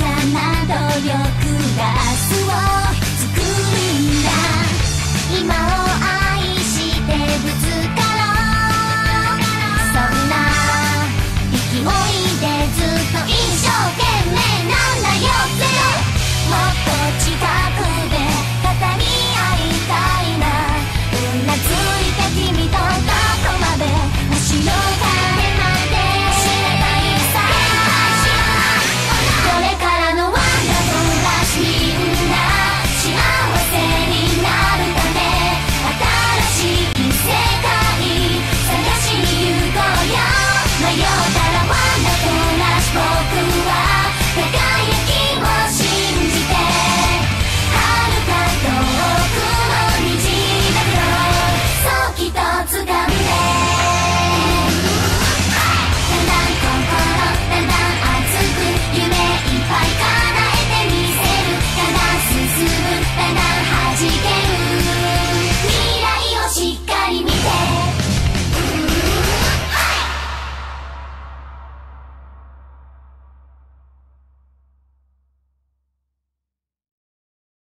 な努力が明日を